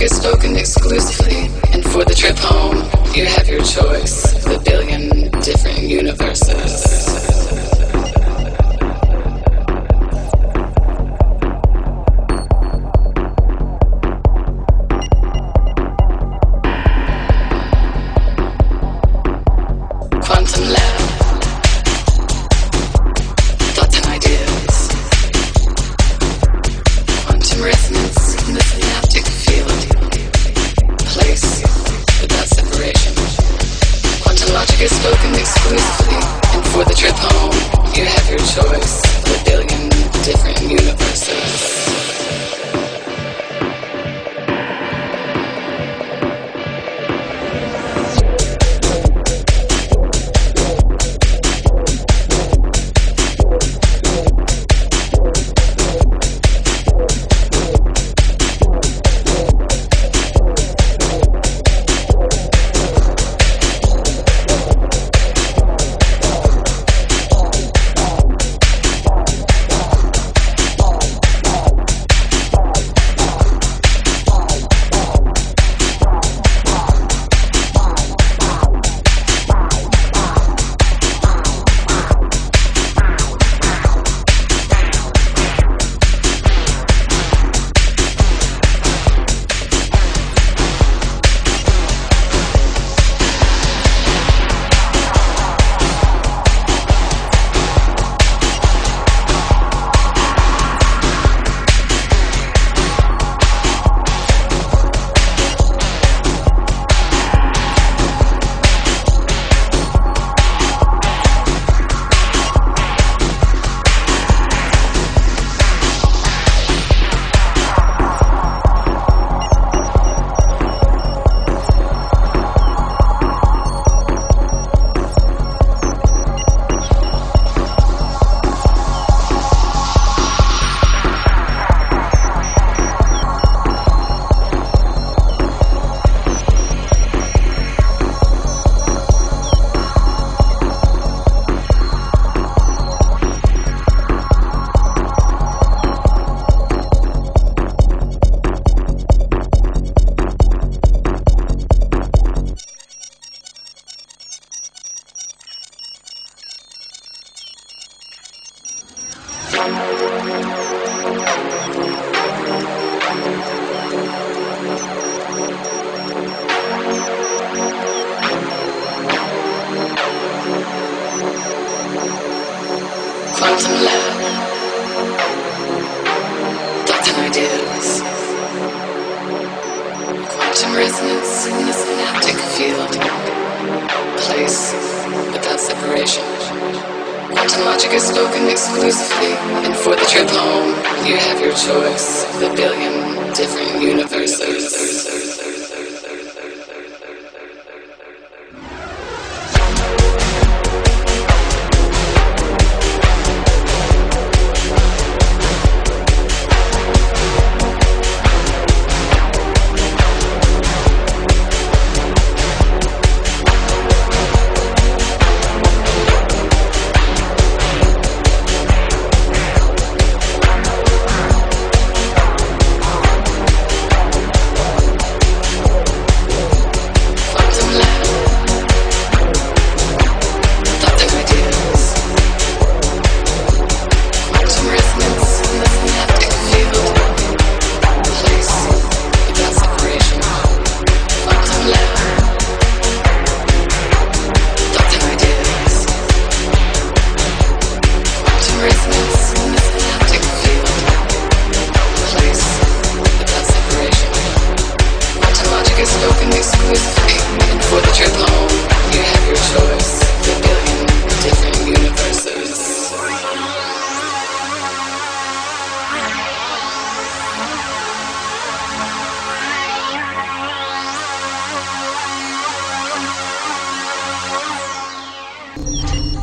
record spoken exclusively. And for the trip home, you have your choice of billion different universes. And For the trip home, you have your choice. Quantum lab. Thoughts and ideas. Quantum resonance in the synaptic field. Place without separation. Quantum logic is spoken exclusively, and for the trip home, you have your choice of the billion different universes. Música